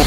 We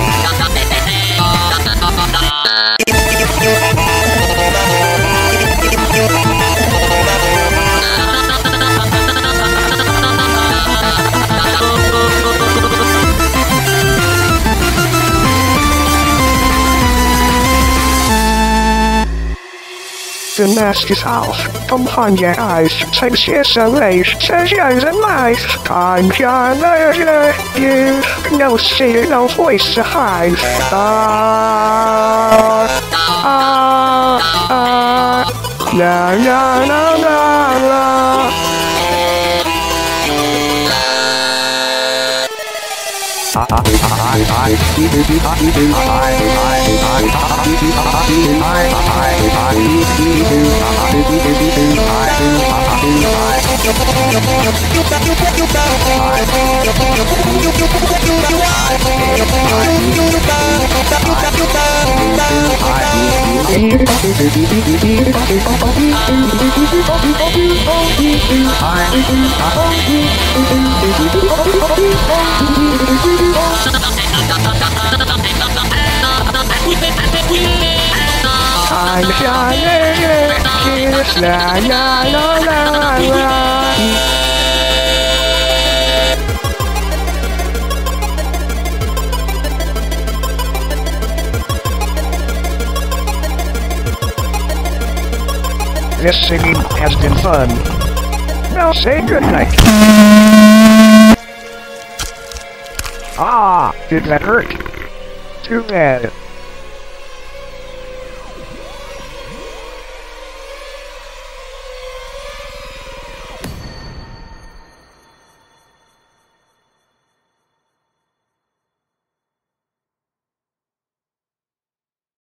The master's house. Come on, your eyes. Take shit away. Says yours and lies. I'm John Lerner. You no see, no voice to hide. Ah, ah, ah. La, la, la, la, la. I'm John Lerner. Kiss la, la, la, la, la. This singing has been fun. Now say goodnight. Ah, did that hurt? Too bad.